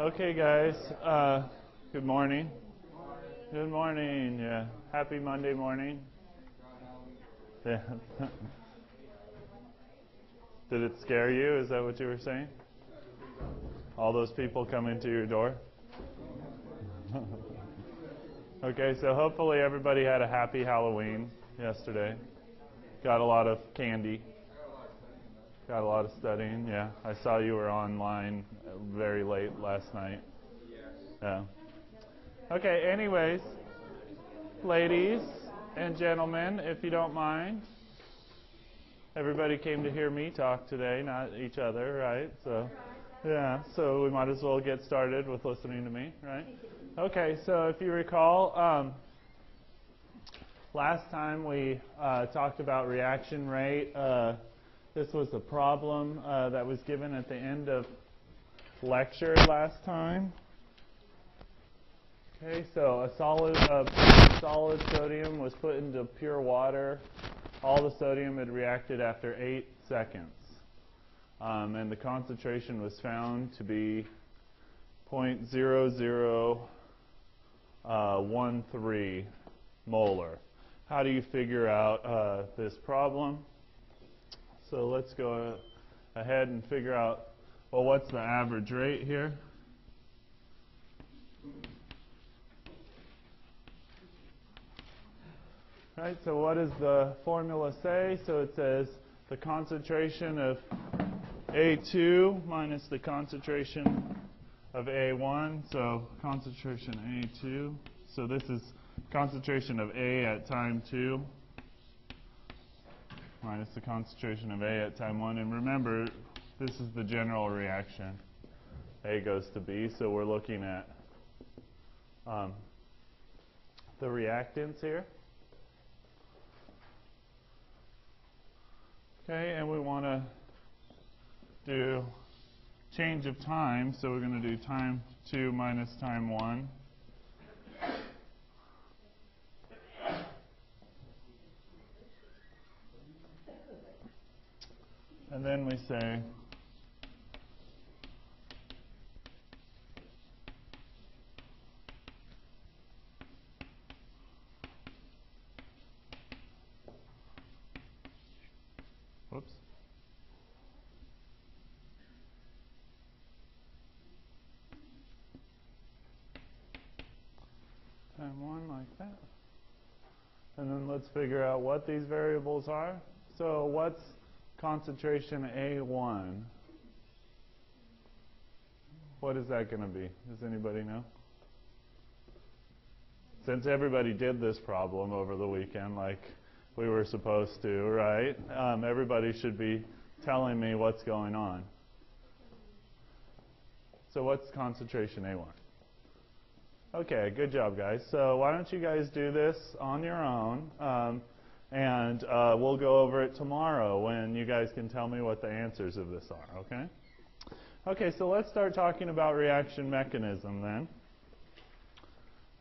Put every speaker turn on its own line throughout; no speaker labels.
Okay, guys. Uh, good morning. Good morning. Yeah. Happy Monday morning. Yeah. Did it scare you? Is that what you were saying? All those people coming to your door? okay, so hopefully everybody had a happy Halloween yesterday. Got a lot of candy. Got a lot of studying, yeah. I saw you were online very late last night. Yeah. Okay, anyways, ladies and gentlemen, if you don't mind, everybody came to hear me talk today, not each other, right? So, yeah, so we might as well get started with listening to me, right? Okay, so if you recall, um, last time we uh, talked about reaction rate. Uh, this was a problem uh, that was given at the end of lecture last time. Okay, so a solid, uh, solid sodium was put into pure water. All the sodium had reacted after eight seconds. Um, and the concentration was found to be 0.0013 uh, molar. How do you figure out uh, this problem? So let's go ahead and figure out, well, what's the average rate here? Right, so what does the formula say? So it says the concentration of A2 minus the concentration of A1. So concentration A2. So this is concentration of A at time 2 minus the concentration of A at time 1. And remember, this is the general reaction. A goes to B, so we're looking at um, the reactants here. Okay, and we want to do change of time, so we're going to do time 2 minus time 1. And then we say Whoops. Time one like that. And then let's figure out what these variables are. So what's concentration A1, what is that going to be? Does anybody know? Since everybody did this problem over the weekend like we were supposed to, right? Um, everybody should be telling me what's going on. So what's concentration A1? Okay, good job, guys. So why don't you guys do this on your own? Um, and uh, we'll go over it tomorrow when you guys can tell me what the answers of this are, okay? Okay, so let's start talking about reaction mechanism then.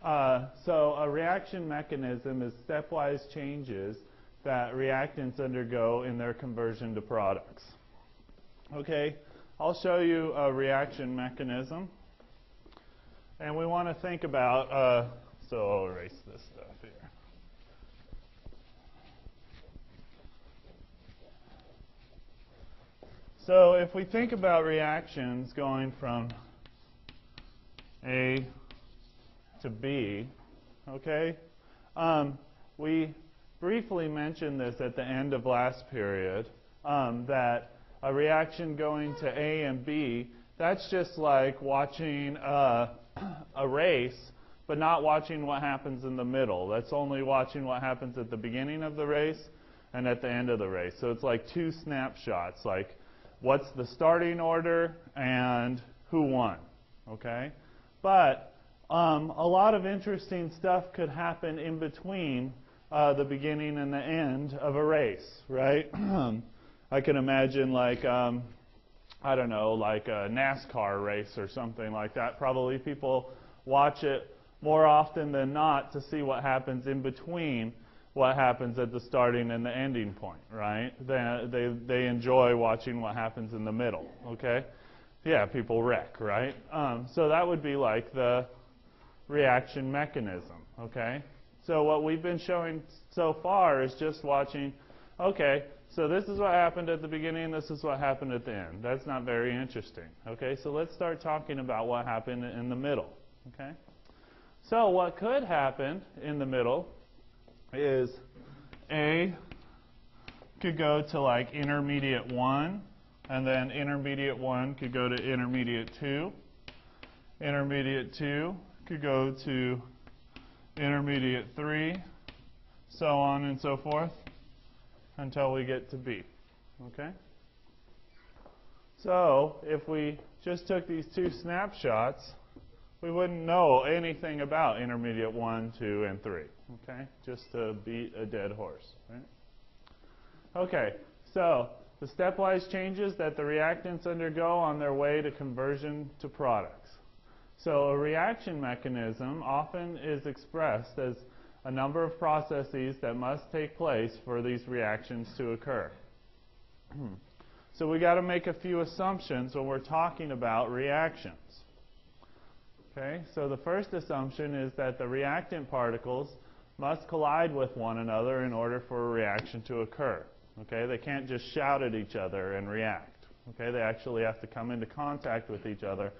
Uh, so a reaction mechanism is stepwise changes that reactants undergo in their conversion to products. Okay, I'll show you a reaction mechanism. And we want to think about, uh, so I'll erase this stuff here. So if we think about reactions going from A to B, okay, um, we briefly mentioned this at the end of last period, um, that a reaction going to A and B, that's just like watching a, a race, but not watching what happens in the middle. That's only watching what happens at the beginning of the race and at the end of the race. So it's like two snapshots, like what's the starting order and who won. Okay? But um, a lot of interesting stuff could happen in between uh, the beginning and the end of a race, right? I can imagine like um, I don't know, like a NASCAR race or something like that. Probably people watch it more often than not to see what happens in between what happens at the starting and the ending point, right? They, they, they enjoy watching what happens in the middle, okay? yeah, people wreck, right? Um, so that would be like the reaction mechanism, okay? So what we've been showing so far is just watching, okay, so this is what happened at the beginning, this is what happened at the end. That's not very interesting, okay? So let's start talking about what happened in the middle, okay? So what could happen in the middle is A could go to like intermediate 1, and then intermediate 1 could go to intermediate 2. Intermediate 2 could go to intermediate 3, so on and so forth, until we get to B. Okay? So, if we just took these two snapshots, we wouldn't know anything about intermediate 1, 2, and 3. Okay? Just to beat a dead horse. Right? Okay, so the stepwise changes that the reactants undergo on their way to conversion to products. So a reaction mechanism often is expressed as a number of processes that must take place for these reactions to occur. Hmm. so we got to make a few assumptions when we're talking about reactions. Okay, so the first assumption is that the reactant particles must collide with one another in order for a reaction to occur. Okay, they can't just shout at each other and react. Okay, they actually have to come into contact with each other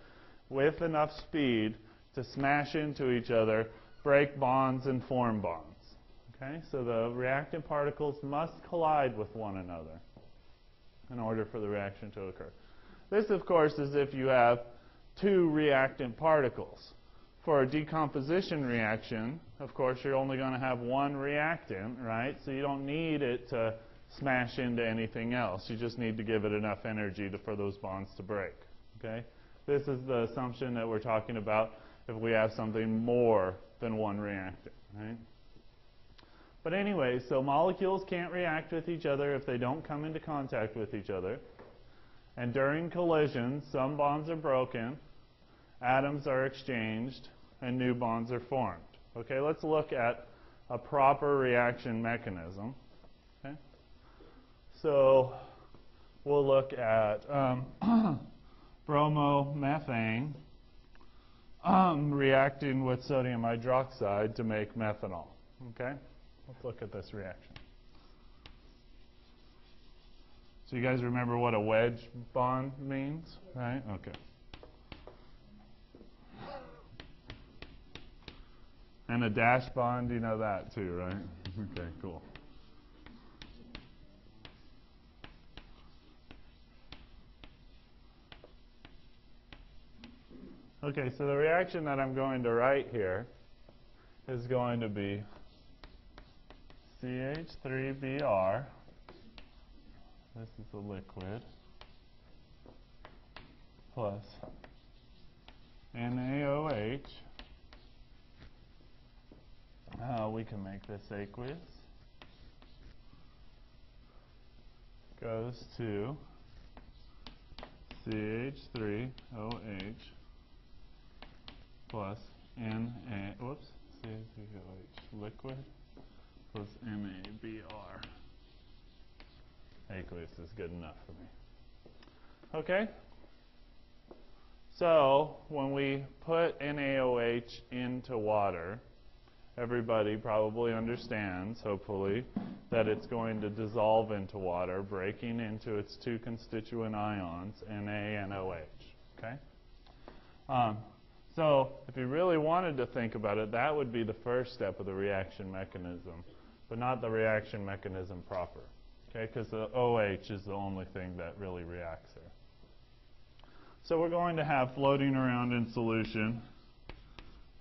with enough speed to smash into each other, break bonds, and form bonds. Okay, so the reactant particles must collide with one another in order for the reaction to occur. This, of course, is if you have two reactant particles. For a decomposition reaction, of course, you're only going to have one reactant, right? So you don't need it to smash into anything else. You just need to give it enough energy to, for those bonds to break. Okay? This is the assumption that we're talking about if we have something more than one reactant. Right? But anyway, so molecules can't react with each other if they don't come into contact with each other. And during collisions, some bonds are broken, atoms are exchanged, and new bonds are formed. Okay, let's look at a proper reaction mechanism. Okay, so we'll look at um, bromomethane um, reacting with sodium hydroxide to make methanol. Okay? Let's look at this reaction. So you guys remember what a wedge bond means, right? Okay. And a dash bond, you know that too, right? okay, cool. Okay, so the reaction that I'm going to write here is going to be CH3Br, this is the liquid, plus NaOH, uh, we can make this aqueous, goes to CH3OH plus Na, whoops, CH3OH liquid plus NaBr. Aqueous is good enough for me. Okay? So, when we put NaOH into water, everybody probably understands, hopefully, that it's going to dissolve into water, breaking into its two constituent ions, Na and OH. Okay? Um, so if you really wanted to think about it, that would be the first step of the reaction mechanism, but not the reaction mechanism proper. Okay, because the OH is the only thing that really reacts there. So we're going to have floating around in solution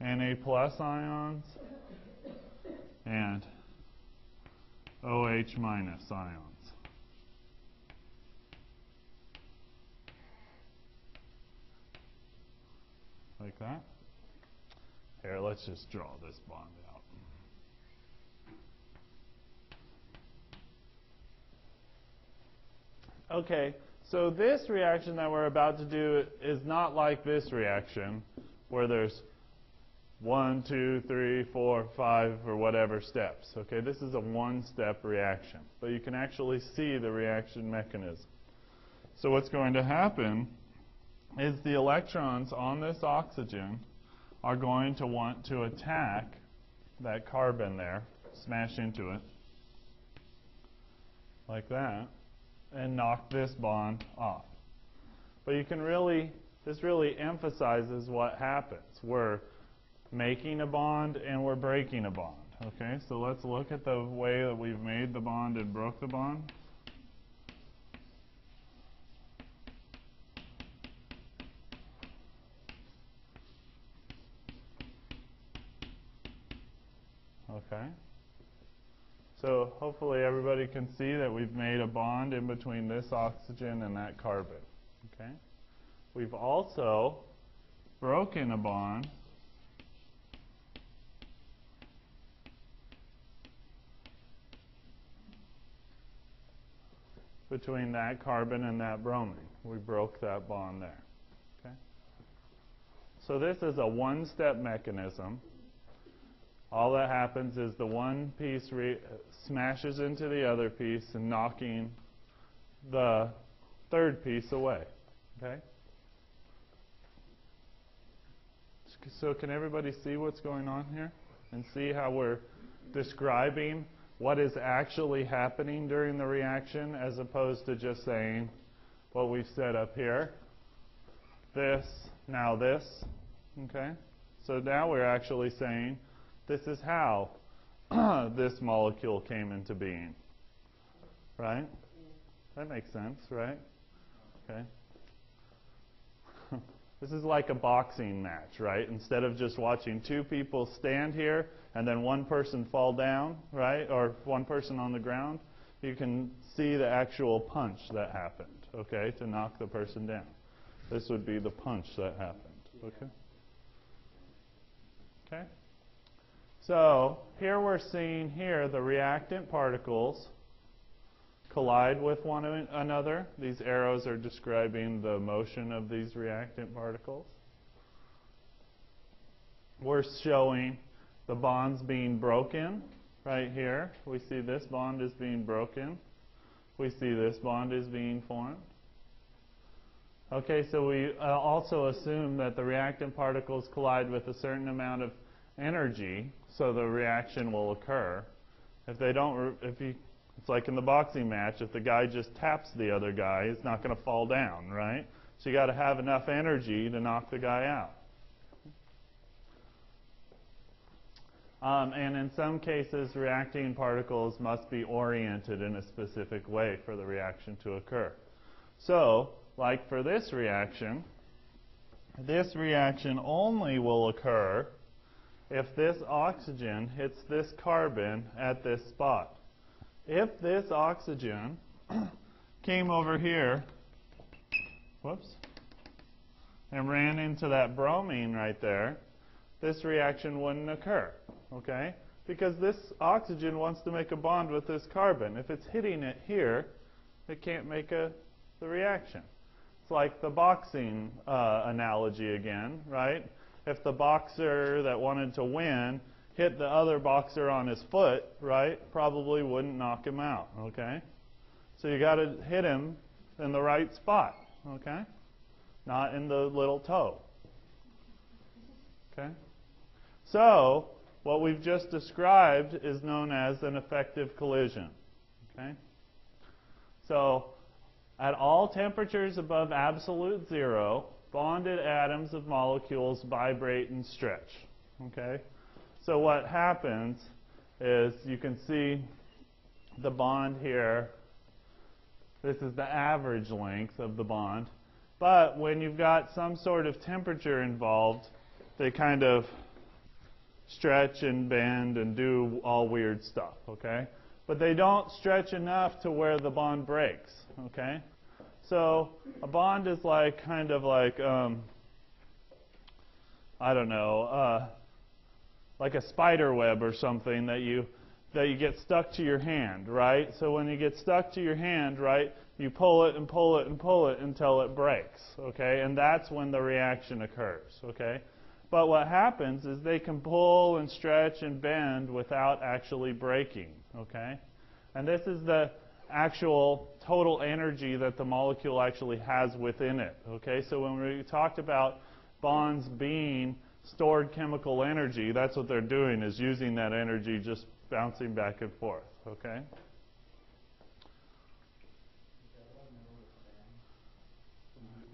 Na plus ions and OH minus ions. like that. Here, let's just draw this bond out. Okay, so this reaction that we're about to do is not like this reaction where there's one, two, three, four, five, or whatever steps. Okay, this is a one-step reaction, but you can actually see the reaction mechanism. So what's going to happen is the electrons on this oxygen are going to want to attack that carbon there, smash into it, like that, and knock this bond off. But you can really, this really emphasizes what happens. We're making a bond and we're breaking a bond. Okay, so let's look at the way that we've made the bond and broke the bond. Okay. So hopefully everybody can see that we've made a bond in between this oxygen and that carbon. Okay. We've also broken a bond between that carbon and that bromine. We broke that bond there. Okay? So this is a one-step mechanism. All that happens is the one piece smashes into the other piece and knocking the third piece away. Okay? So can everybody see what's going on here? And see how we're describing what is actually happening during the reaction as opposed to just saying what we've said up here. This, now this. Okay? So now we're actually saying this is how this molecule came into being. Right? That makes sense, right? Okay. This is like a boxing match, right? Instead of just watching two people stand here and then one person fall down, right? Or one person on the ground, you can see the actual punch that happened, okay, to knock the person down. This would be the punch that happened, okay? Okay? So here we're seeing here the reactant particles collide with one another. These arrows are describing the motion of these reactant particles. We're showing the bonds being broken right here. We see this bond is being broken. We see this bond is being formed. Okay, so we uh, also assume that the reactant particles collide with a certain amount of energy so the reaction will occur. If they don't, if you, it's like in the boxing match, if the guy just taps the other guy, he's not going to fall down, right? So you got to have enough energy to knock the guy out. Um, and in some cases, reacting particles must be oriented in a specific way for the reaction to occur. So, like for this reaction, this reaction only will occur if this oxygen hits this carbon at this spot. If this oxygen came over here, whoops, and ran into that bromine right there, this reaction wouldn't occur, okay? Because this oxygen wants to make a bond with this carbon. If it's hitting it here, it can't make a, the reaction. It's like the boxing uh, analogy again, right? if the boxer that wanted to win hit the other boxer on his foot, right, probably wouldn't knock him out, okay? So you got to hit him in the right spot, okay? Not in the little toe. Okay? So, what we've just described is known as an effective collision. Okay? So, at all temperatures above absolute zero, bonded atoms of molecules vibrate and stretch. Okay? So what happens is you can see the bond here. This is the average length of the bond. But when you've got some sort of temperature involved, they kind of stretch and bend and do all weird stuff, okay? But they don't stretch enough to where the bond breaks, okay? So a bond is like kind of like um, I don't know, uh, like a spider web or something that you that you get stuck to your hand, right? So when you get stuck to your hand, right, you pull it and pull it and pull it until it breaks, okay? And that's when the reaction occurs, okay? But what happens is they can pull and stretch and bend without actually breaking, okay? And this is the actual total energy that the molecule actually has within it. Okay, so when we talked about bonds being stored chemical energy, that's what they're doing is using that energy just bouncing back and forth. Okay.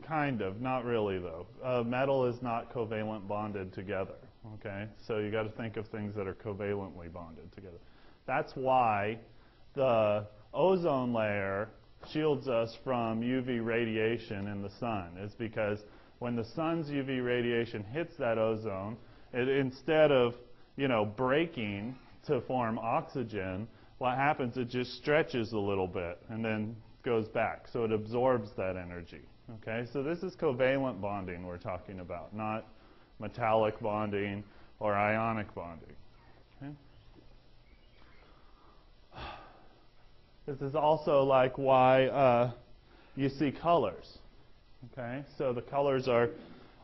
Kind of, not really though. Uh, metal is not covalent bonded together. Okay, so you got to think of things that are covalently bonded together. That's why the ozone layer shields us from UV radiation in the sun. Is because when the sun's UV radiation hits that ozone, it, instead of you know breaking to form oxygen, what happens? It just stretches a little bit and then goes back. So it absorbs that energy. Okay, so this is covalent bonding we're talking about, not metallic bonding or ionic bonding. Okay? This is also like why uh, you see colors. Okay, so the colors are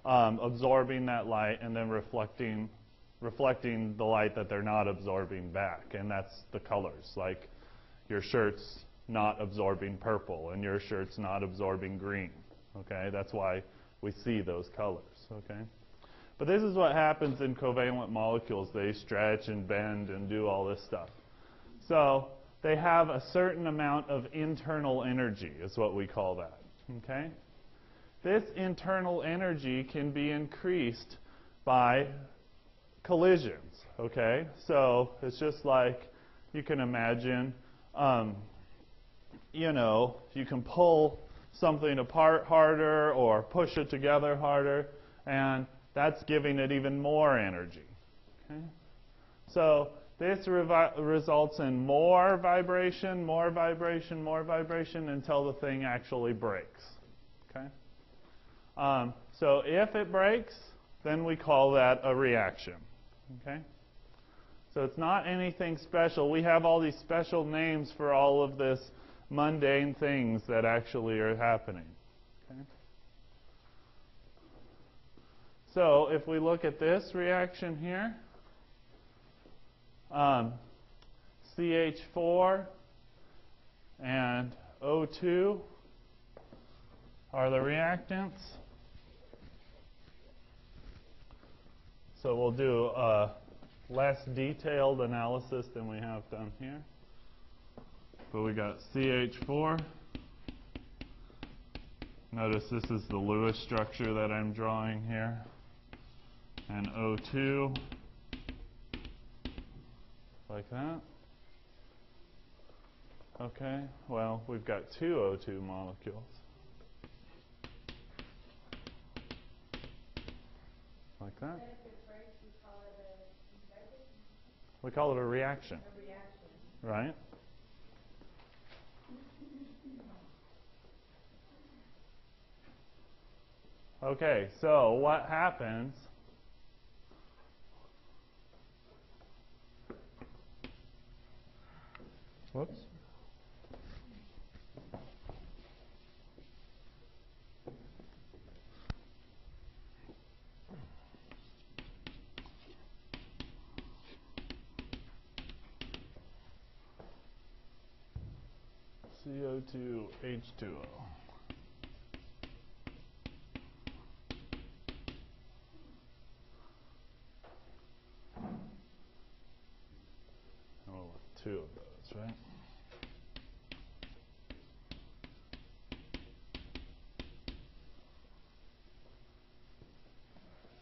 um, absorbing that light and then reflecting reflecting the light that they're not absorbing back, and that's the colors. Like your shirt's not absorbing purple, and your shirt's not absorbing green. Okay, that's why we see those colors. Okay, but this is what happens in covalent molecules. They stretch and bend and do all this stuff. So they have a certain amount of internal energy, is what we call that. Okay, this internal energy can be increased by collisions. Okay, so it's just like you can imagine. Um, you know, you can pull something apart harder or push it together harder, and that's giving it even more energy. Okay? So this results in more vibration, more vibration, more vibration until the thing actually breaks. Um, so if it breaks, then we call that a reaction. Okay? So it's not anything special. We have all these special names for all of this mundane things that actually are happening. Okay? So if we look at this reaction here, um, CH4 and O2 are the reactants. So we'll do a less detailed analysis than we have done here. But we got CH4. Notice this is the Lewis structure that I'm drawing here. And O2, like that. Okay, well, we've got two O2 molecules. Like that. We call it a reaction. A reaction. Right? Okay, so what happens? Whoops. CO2, H2O. two of those, right?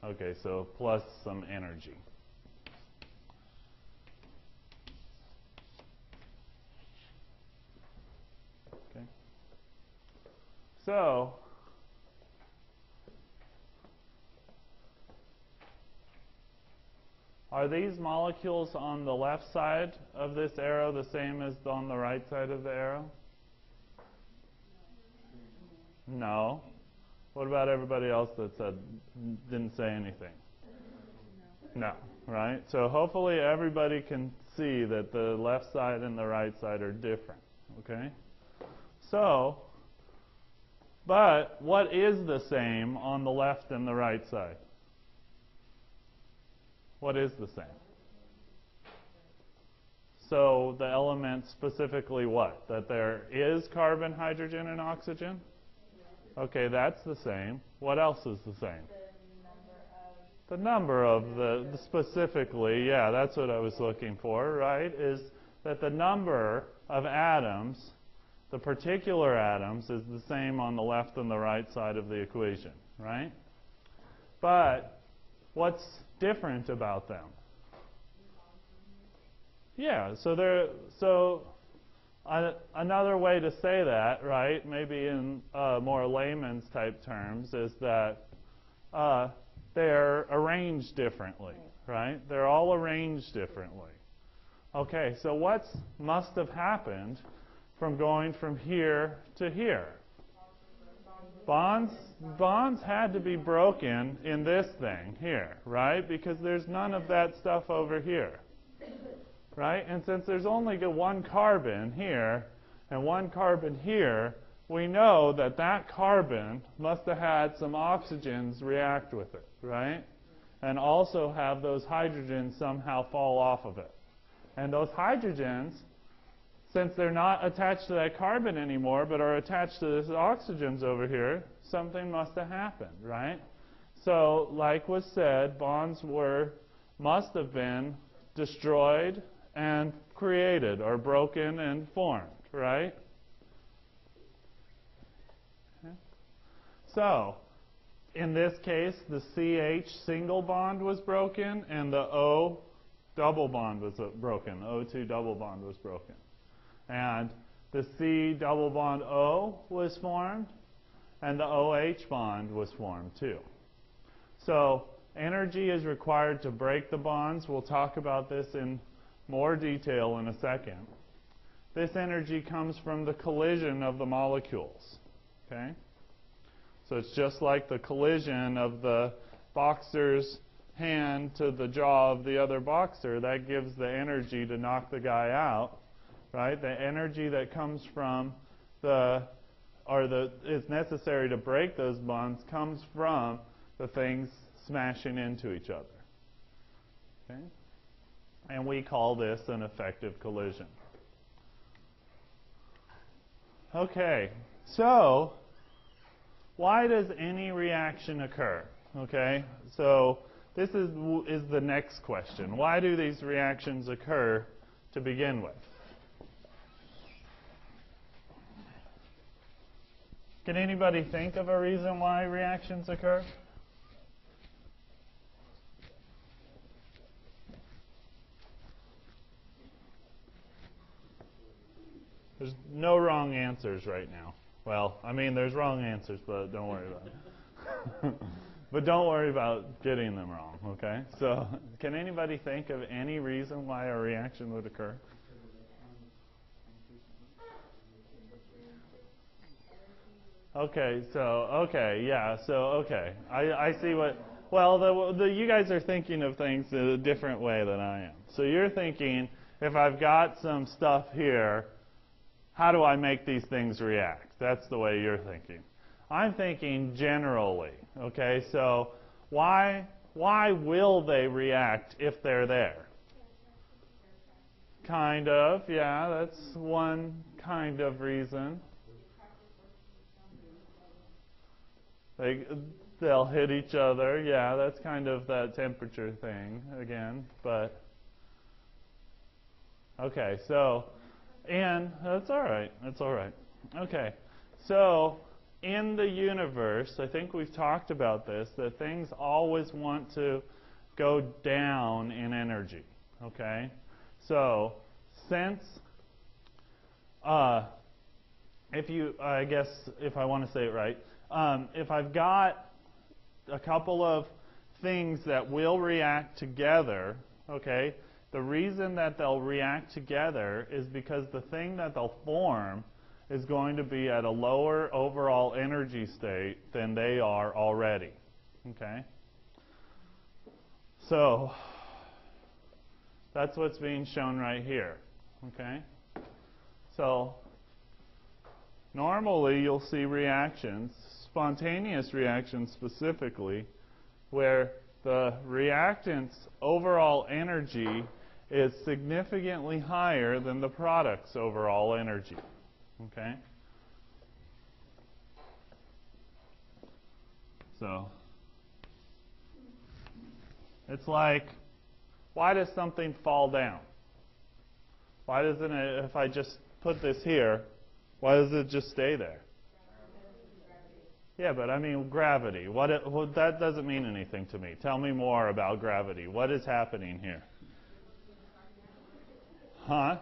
Okay, so plus some energy. So, Are these molecules on the left side of this arrow the same as on the right side of the arrow? No. What about everybody else that said didn't say anything? No, right? So hopefully everybody can see that the left side and the right side are different, okay? So, but what is the same on the left and the right side? What is the same? So the element specifically what? That there is carbon, hydrogen, and oxygen? Okay, that's the same. What else is the same? The number of the, the specifically, yeah, that's what I was looking for, right? Is that the number of atoms, the particular atoms, is the same on the left and the right side of the equation, right? But what's different about them? Yeah, so there, so uh, another way to say that, right, maybe in uh, more layman's type terms, is that uh, they're arranged differently, right? They're all arranged differently. Okay, so what must have happened from going from here to here? Bonds, bonds had to be broken in this thing here, right? Because there's none of that stuff over here right? And since there's only one carbon here and one carbon here, we know that that carbon must have had some oxygens react with it, right? And also have those hydrogens somehow fall off of it. And those hydrogens, since they're not attached to that carbon anymore, but are attached to this oxygens over here, something must have happened, right? So, like was said, bonds were, must have been destroyed and created, or broken and formed, right? Okay. So, in this case, the CH single bond was broken and the O double bond was broken. O2 double bond was broken. And the C double bond O was formed and the OH bond was formed too. So energy is required to break the bonds. We'll talk about this in more detail in a second. This energy comes from the collision of the molecules. Okay? So it's just like the collision of the boxer's hand to the jaw of the other boxer. That gives the energy to knock the guy out. Right? The energy that comes from the or the is necessary to break those bonds comes from the things smashing into each other. Okay? And we call this an effective collision. Okay, so why does any reaction occur? Okay, so this is, is the next question. Why do these reactions occur to begin with? Can anybody think of a reason why reactions occur? There's no wrong answers right now. Well, I mean, there's wrong answers, but don't worry about it. but don't worry about getting them wrong, okay? So, can anybody think of any reason why a reaction would occur? Okay, so, okay, yeah, so, okay. I, I see what, well, the, the, you guys are thinking of things in a different way than I am. So you're thinking, if I've got some stuff here, how do I make these things react? That's the way you're thinking. I'm thinking generally, okay? So why, why will they react if they're there? Kind of, yeah, that's one kind of reason. They, they'll hit each other, yeah, that's kind of that temperature thing again, but okay, so and that's all right. That's all right. Okay. So, in the universe, I think we've talked about this, that things always want to go down in energy. Okay? So, since, uh, if you, I guess, if I want to say it right, um, if I've got a couple of things that will react together, okay, the reason that they'll react together is because the thing that they'll form is going to be at a lower overall energy state than they are already. Okay? So, that's what's being shown right here. Okay? So, normally you'll see reactions, spontaneous reactions specifically, where the reactant's overall energy is significantly higher than the product's overall energy. Okay? So, it's like, why does something fall down? Why doesn't it, if I just put this here, why does it just stay there? Yeah, but I mean gravity. What it, well, that doesn't mean anything to me. Tell me more about gravity. What is happening here? Huh?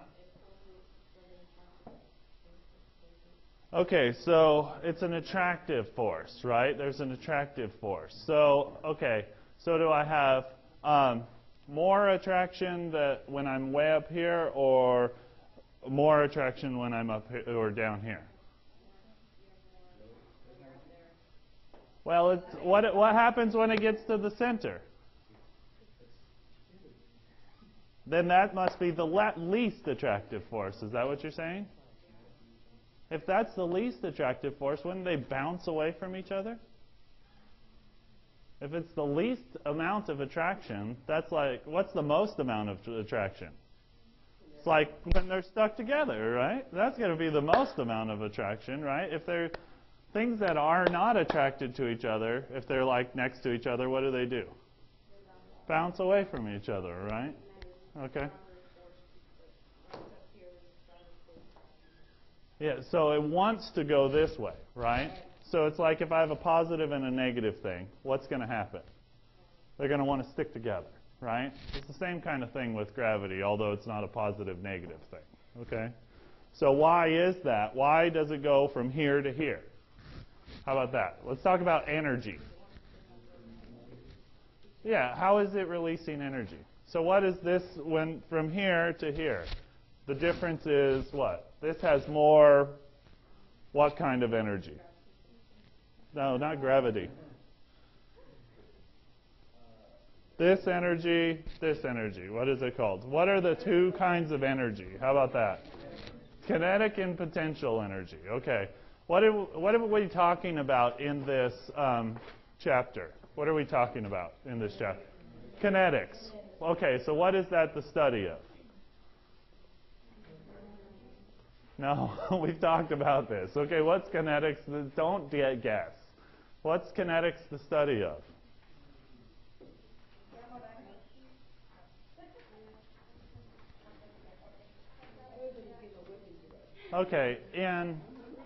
Okay, so it's an attractive force, right? There's an attractive force. So, okay, so do I have um, more attraction that when I'm way up here, or more attraction when I'm up here or down here? Well, what what happens when it gets to the center? Then that must be the least attractive force. Is that what you're saying? If that's the least attractive force, wouldn't they bounce away from each other? If it's the least amount of attraction, that's like, what's the most amount of attraction? It's like when they're stuck together, right? That's going to be the most amount of attraction, right? If they're things that are not attracted to each other, if they're like next to each other, what do they do? Bounce away from each other, right? Okay. Yeah, so it wants to go this way, right? So it's like if I have a positive and a negative thing, what's going to happen? They're going to want to stick together, right? It's the same kind of thing with gravity, although it's not a positive negative thing, okay? So why is that? Why does it go from here to here? How about that? Let's talk about energy. Yeah, how is it releasing energy? So what is this when from here to here? The difference is what? This has more what kind of energy? No, not gravity. This energy, this energy. What is it called? What are the two kinds of energy? How about that? Kinetic and potential energy. Okay. What are, what are we talking about in this um, chapter? What are we talking about in this chapter? Kinetics. Okay, so what is that the study of? No, we've talked about this. Okay, what's kinetics? Don't get guess. What's kinetics the study of? Okay, and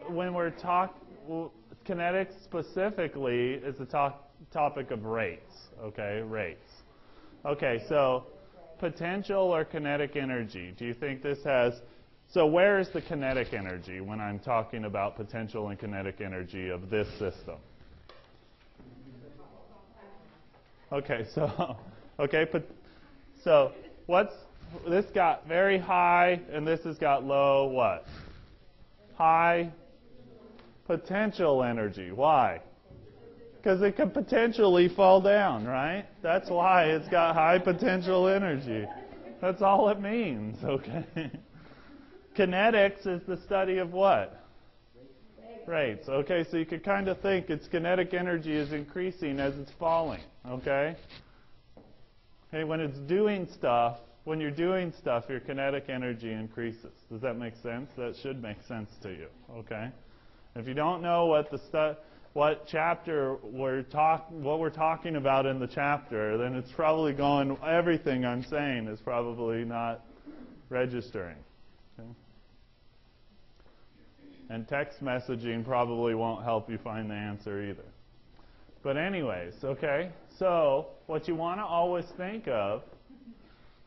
when we're talking, kinetics specifically is the to- topic of rates. Okay, rates. Okay, so potential or kinetic energy. Do you think this has. So, where is the kinetic energy when I'm talking about potential and kinetic energy of this system? Okay, so, okay, but, so what's this got very high and this has got low what? High potential energy. Why? Because it could potentially fall down, right? That's why it's got high potential energy. That's all it means, okay? Kinetics is the study of what? Rates. Okay, so you could kind of think its kinetic energy is increasing as it's falling, okay? Okay, when it's doing stuff, when you're doing stuff, your kinetic energy increases. Does that make sense? That should make sense to you, okay? If you don't know what the what chapter we're talk what we're talking about in the chapter, then it's probably going everything I'm saying is probably not registering. Okay? And text messaging probably won't help you find the answer either. But anyways, okay? So, what you want to always think of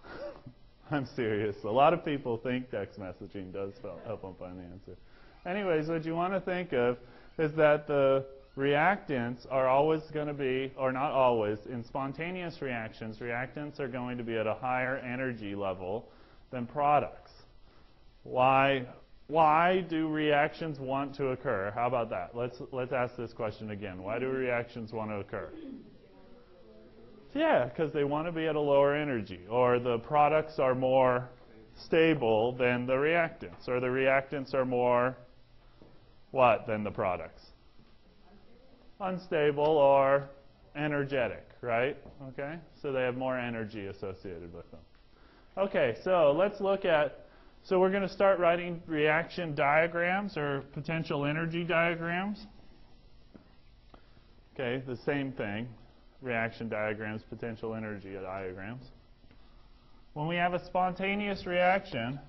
I'm serious. A lot of people think text messaging does help them find the answer. Anyways, what you want to think of is that the reactants are always going to be, or not always, in spontaneous reactions, reactants are going to be at a higher energy level than products. Why, why do reactions want to occur? How about that? Let's, let's ask this question again. Why do reactions want to occur? Yeah, because they want to be at a lower energy, or the products are more stable than the reactants, or the reactants are more what than the products? Unstable or energetic, right? Okay? So they have more energy associated with them. Okay, so let's look at, so we're going to start writing reaction diagrams or potential energy diagrams. Okay, the same thing, reaction diagrams, potential energy diagrams. When we have a spontaneous reaction,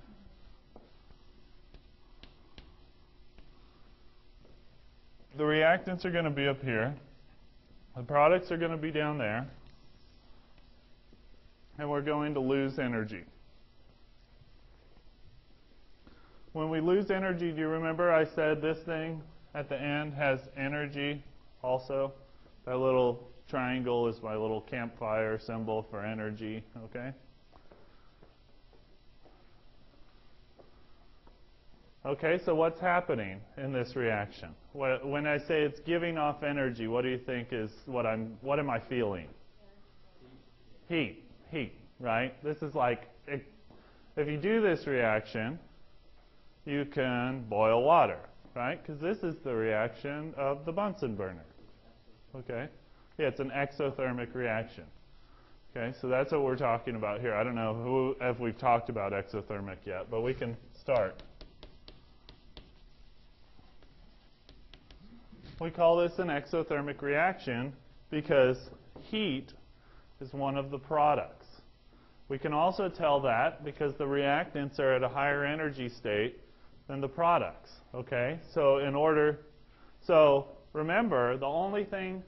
the reactants are going to be up here. The products are going to be down there. And we're going to lose energy. When we lose energy, do you remember I said this thing at the end has energy also? That little triangle is my little campfire symbol for energy, okay? Okay, so what's happening in this reaction? When I say it's giving off energy, what do you think is what I'm what am I feeling? Heat, heat, right? This is like if you do this reaction, you can boil water, right? Because this is the reaction of the Bunsen burner. Okay? Yeah, it's an exothermic reaction. Okay, so that's what we're talking about here. I don't know who if we've talked about exothermic yet, but we can start. We call this an exothermic reaction because heat is one of the products. We can also tell that because the reactants are at a higher energy state than the products. Okay? So in order so remember the only thing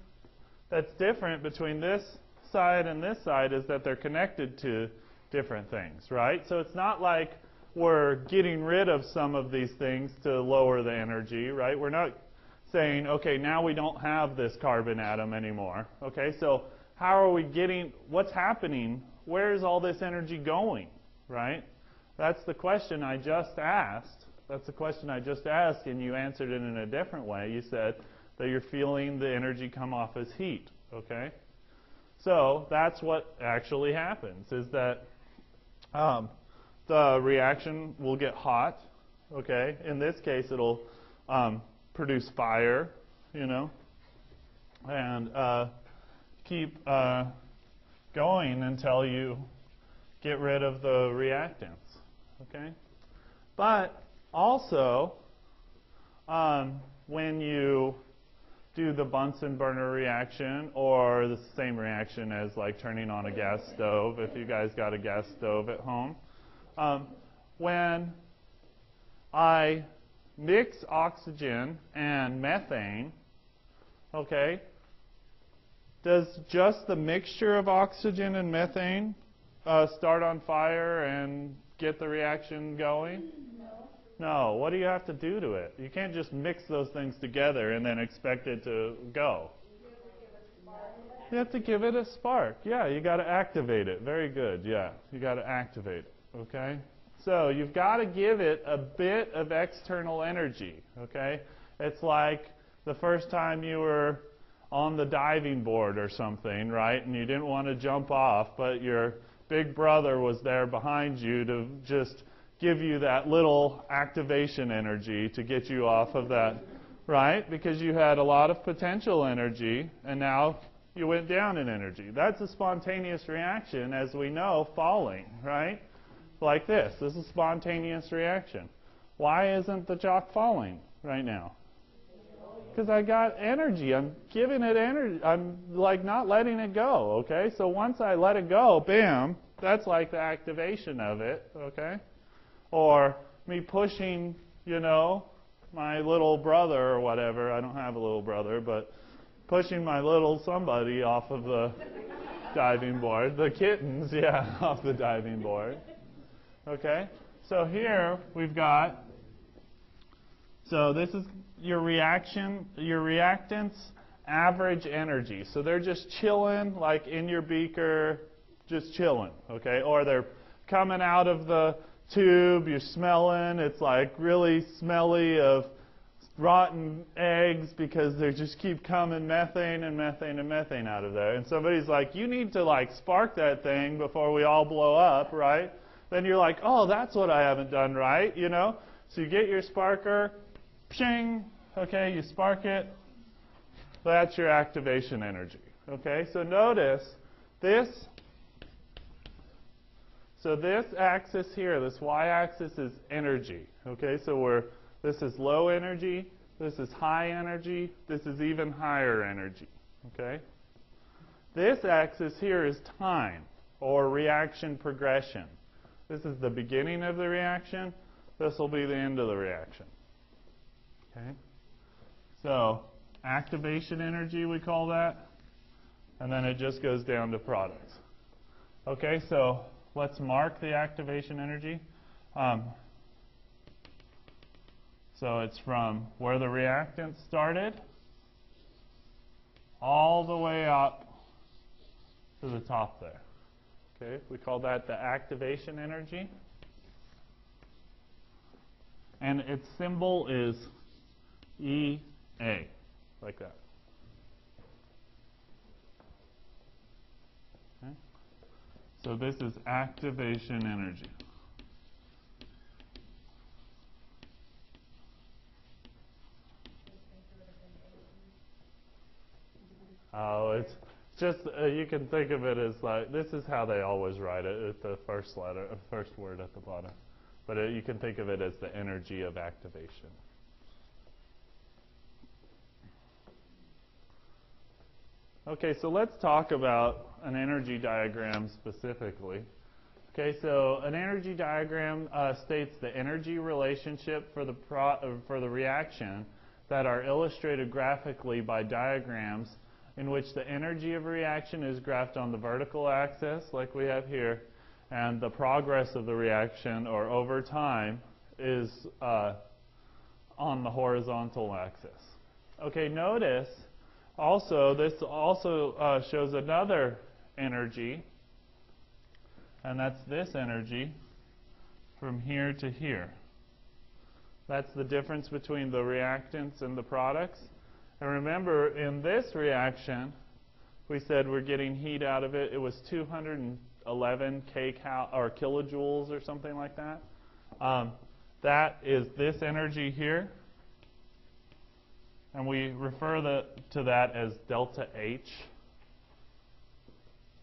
that's different between this side and this side is that they're connected to different things, right? So it's not like we're getting rid of some of these things to lower the energy, right? We're not saying, okay, now we don't have this carbon atom anymore. Okay, so how are we getting, what's happening? Where is all this energy going, right? That's the question I just asked. That's the question I just asked, and you answered it in a different way. You said that you're feeling the energy come off as heat, okay? So that's what actually happens, is that um, the reaction will get hot, okay? In this case, it'll um, produce fire, you know, and uh, keep uh, going until you get rid of the reactants. Okay? But also, um, when you do the Bunsen burner reaction or the same reaction as like turning on a gas stove, if you guys got a gas stove at home, um, when I mix oxygen and methane, okay, does just the mixture of oxygen and methane uh, start on fire and get the reaction going?
No.
No. What do you have to do to it? You can't just mix those things together and then expect it to go. You have to give it a spark. Yeah, you got to activate it. Very good. Yeah, you got to activate it. Okay? So you've got to give it a bit of external energy, okay? It's like the first time you were on the diving board or something, right? And you didn't want to jump off, but your big brother was there behind you to just give you that little activation energy to get you off of that, right? Because you had a lot of potential energy and now you went down in energy. That's a spontaneous reaction, as we know, falling, right? Like this. This is a spontaneous reaction. Why isn't the chalk falling right now? Because I got energy. I'm giving it energy. I'm like not letting it go, okay? So once I let it go, bam, that's like the activation of it, okay? Or me pushing, you know, my little brother or whatever. I don't have a little brother, but pushing my little somebody off of the diving board. The kittens, yeah, off the diving board. Okay? So here we've got, so this is your reaction, your reactants average energy. So they're just chilling, like in your beaker, just chilling, okay? Or they're coming out of the tube, you're smelling, it's like really smelly of rotten eggs because they just keep coming methane and methane and methane out of there. And somebody's like, you need to like spark that thing before we all blow up, right? Then you're like, oh, that's what I haven't done right, you know? So you get your sparker, pshing, okay, you spark it. That's your activation energy, okay? So notice this. So this axis here, this y-axis is energy. Okay, so we're this is low energy, this is high energy, this is even higher energy. Okay? This axis here is time or reaction progression. This is the beginning of the reaction. This will be the end of the reaction. Okay? So, activation energy, we call that. And then it just goes down to products. Okay, so let's mark the activation energy. Um, so it's from where the reactant started all the way up to the top there. Okay, we call that the activation energy. And its symbol is EA, like that. Okay? So this is activation energy. Oh, it's just uh, you can think of it as like this is how they always write it at the first letter, uh, first word at the bottom. But uh, you can think of it as the energy of activation. Okay, so let's talk about an energy diagram specifically. Okay, so an energy diagram uh, states the energy relationship for the uh, for the reaction that are illustrated graphically by diagrams in which the energy of reaction is graphed on the vertical axis, like we have here, and the progress of the reaction, or over time, is uh, on the horizontal axis. Okay, notice also this also uh, shows another energy, and that's this energy from here to here. That's the difference between the reactants and the products. And remember, in this reaction, we said we're getting heat out of it. It was 211 kcal or kilojoules or something like that. Um, that is this energy here. And we refer the, to that as delta H.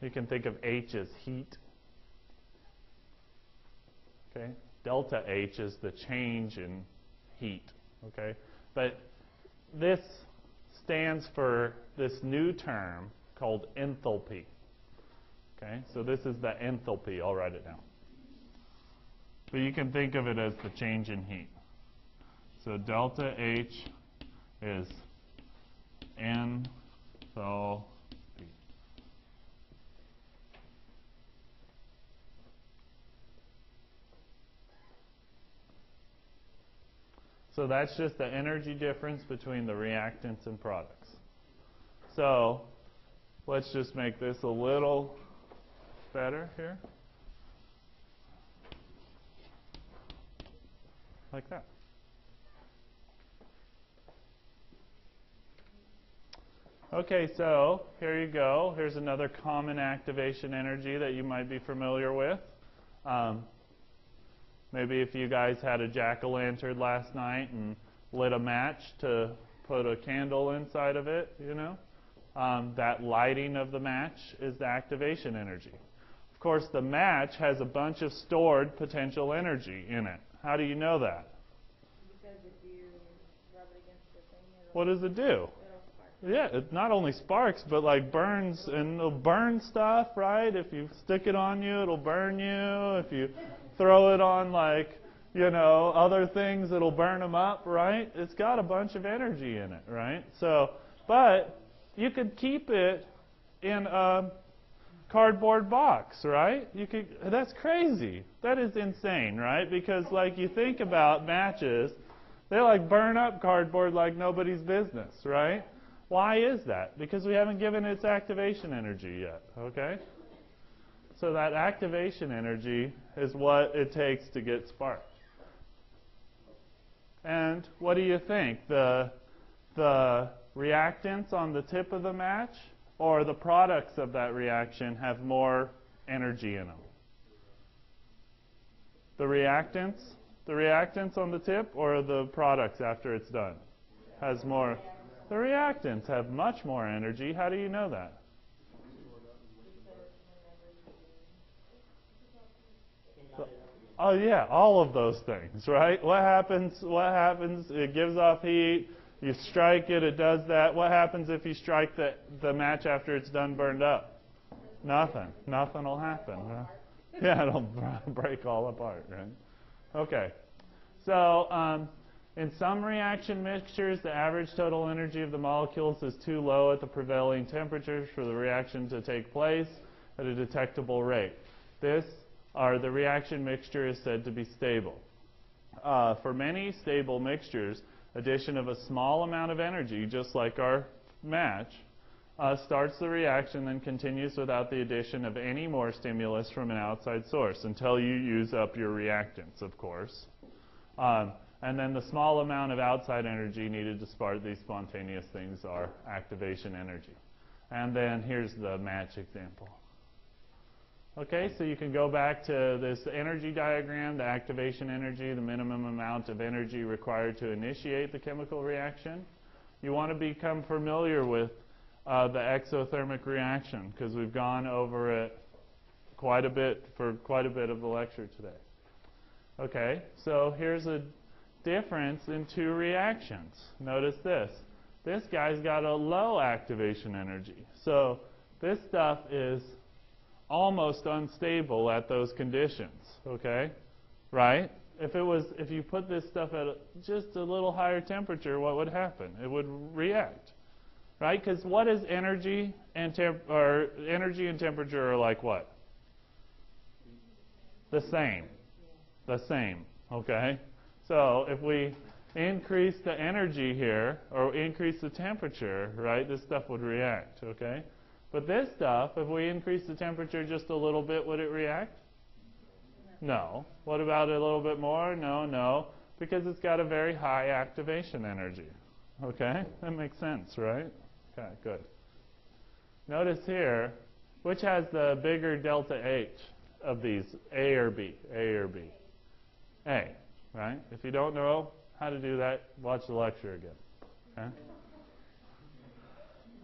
You can think of H as heat. Okay? Delta H is the change in heat. Okay? But this stands for this new term called enthalpy. Okay, so this is the enthalpy. I'll write it down. But you can think of it as the change in heat. So delta H is enthalpy. So that's just the energy difference between the reactants and products. So let's just make this a little better here. Like that. Okay, so here you go. Here's another common activation energy that you might be familiar with. Um, Maybe if you guys had a jack-o'-lantern last night and lit a match to put a candle inside of it, you know, um, that lighting of the match is the activation energy. Of course, the match has a bunch of stored potential energy in it. How do you know that?
Because if you rub it against the thing,
What does it do? Yeah, it not only sparks, but like burns, and it'll burn stuff, right? If you stick it on you, it'll burn you. If you throw it on like, you know, other things that'll burn them up, right? It's got a bunch of energy in it, right? So, but you could keep it in a cardboard box, right? You could that's crazy. That is insane, right? Because like you think about matches, they like burn up cardboard like nobody's business, right? Why is that? Because we haven't given its activation energy yet, okay? So that activation energy is what it takes to get sparked. And what do you think? The, the reactants on the tip of the match or the products of that reaction have more energy in them? The reactants? The reactants on the tip or the products after it's done? Has more. The reactants have much more energy. How do you know that? Oh yeah, all of those things, right? What happens? What happens? It gives off heat. You strike it, it does that. What happens if you strike the the match after it's done burned up? Nothing. Nothing will happen. huh? Yeah, it'll break all apart, right? Okay. So, um, in some reaction mixtures, the average total energy of the molecules is too low at the prevailing temperatures for the reaction to take place at a detectable rate. This, or the reaction mixture, is said to be stable. Uh, for many stable mixtures, addition of a small amount of energy, just like our match, uh, starts the reaction and continues without the addition of any more stimulus from an outside source until you use up your reactants, of course. Um, and then the small amount of outside energy needed to spark these spontaneous things are activation energy. And then here's the match example. Okay, so you can go back to this energy diagram, the activation energy, the minimum amount of energy required to initiate the chemical reaction. You want to become familiar with uh, the exothermic reaction because we've gone over it quite a bit for quite a bit of the lecture today. Okay, so here's a difference in two reactions. Notice this. This guy's got a low activation energy. So this stuff is almost unstable at those conditions, okay? Right? If it was if you put this stuff at a, just a little higher temperature, what would happen? It would react. Right? Cuz what is energy and temp or energy and temperature are like what? The same. The same, okay? So if we increase the energy here, or increase the temperature, right, this stuff would react, okay? But this stuff, if we increase the temperature just a little bit, would it react? No. What about a little bit more? No, no. Because it's got a very high activation energy. Okay? That makes sense, right? Okay, good. Notice here, which has the bigger delta H of these, A or B? A or B? A, right? If you don't know how to do that, watch the lecture again. Okay?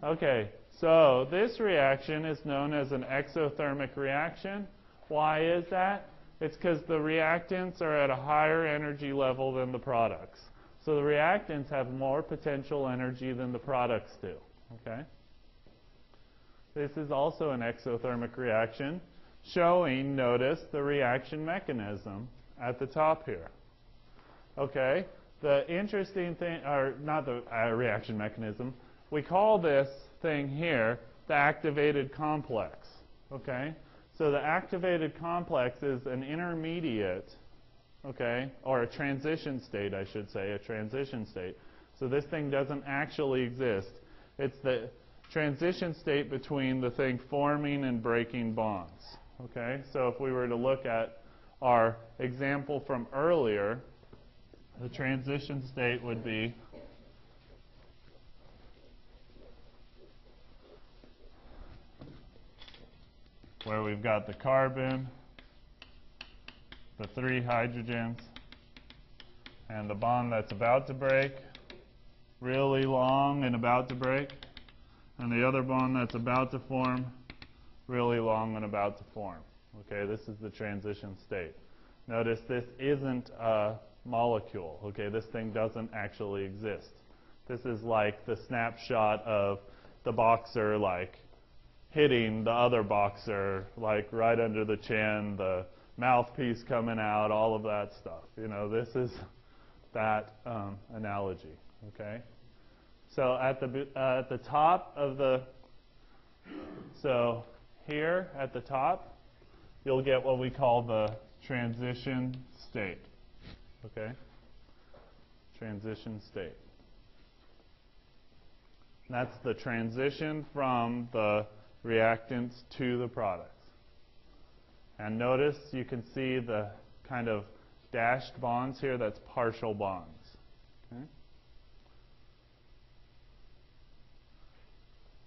Okay, so this reaction is known as an exothermic reaction. Why is that? It's because the reactants are at a higher energy level than the products. So the reactants have more potential energy than the products do. Okay? This is also an exothermic reaction showing, notice, the reaction mechanism at the top here. Okay? The interesting thing, or not the uh, reaction mechanism, we call this thing here the activated complex. Okay? So the activated complex is an intermediate, okay, or a transition state, I should say, a transition state. So this thing doesn't actually exist. It's the transition state between the thing forming and breaking bonds. Okay? So if we were to look at our example from earlier, the transition state would be where we've got the carbon, the three hydrogens, and the bond that's about to break, really long and about to break, and the other bond that's about to form, really long and about to form. Okay, this is the transition state. Notice this isn't a molecule. Okay, this thing doesn't actually exist. This is like the snapshot of the boxer, like hitting the other boxer, like right under the chin, the mouthpiece coming out, all of that stuff. You know, this is that um, analogy. Okay. So at the uh, at the top of the so here at the top, you'll get what we call the transition state. Okay? Transition state. That's the transition from the reactants to the products. And notice you can see the kind of dashed bonds here, that's partial bonds. Okay?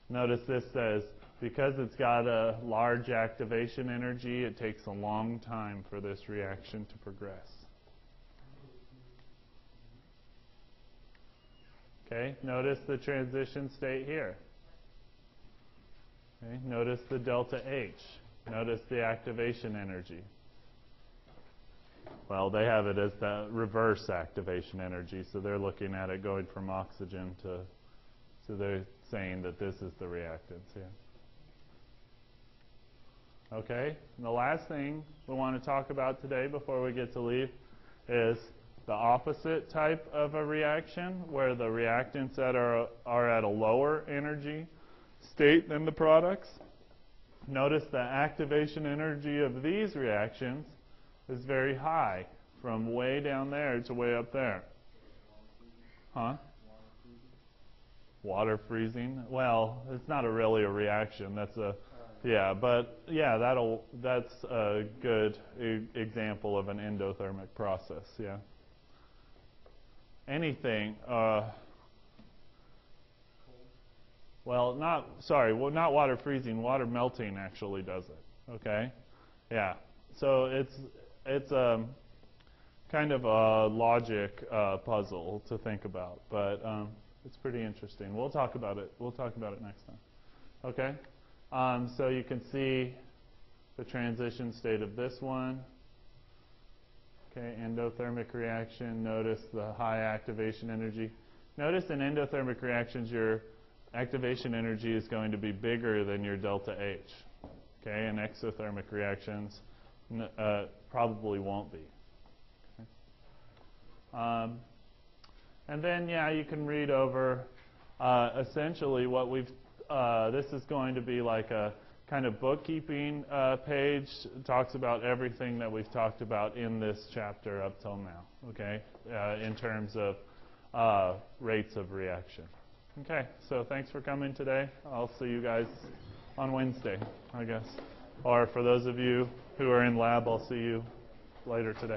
Notice this says because it's got a large activation energy, it takes a long time for this reaction to progress. Okay, notice the transition state here. Okay, notice the delta H. Notice the activation energy. well, they have it as the reverse activation energy, so they're looking at it going from oxygen to, so they're saying that this is the reactants, yeah. Okay, and the last thing we want to talk about today before we get to leave is the opposite type of a reaction, where the reactants that are, are at a lower energy state than the products. Notice the activation energy of these reactions is very high, from way down there to way up there. Huh? Water freezing? Well, it's not a really a reaction. That's a yeah, but yeah, that'll that's a good example of an endothermic process. Yeah. Anything. Uh, well, not sorry, well, not water freezing. Water melting actually does it. Okay. Yeah. So it's it's um, kind of a logic uh, puzzle to think about, but um, it's pretty interesting. We'll talk about it. We'll talk about it next time. Okay. Um, so you can see the transition state of this one. Okay, endothermic reaction. Notice the high activation energy. Notice in endothermic reactions, your activation energy is going to be bigger than your delta H. Okay, in exothermic reactions, uh, probably won't be. Um, and then, yeah, you can read over uh, essentially what we've uh, this is going to be like a kind of bookkeeping uh, page. Talks about everything that we've talked about in this chapter up till now, okay, uh, in terms of uh, rates of reaction. Okay, so thanks for coming today. I'll see you guys on Wednesday, I guess. Or for those of you who are in lab, I'll see you later today.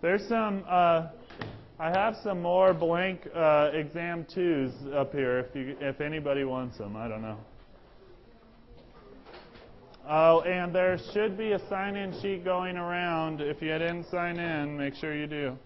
There's some. Uh, I have some more blank uh, exam twos up here if you if anybody wants them. I don't know. Oh, and there should be a sign-in sheet going around. If you didn't sign in, make sure you do.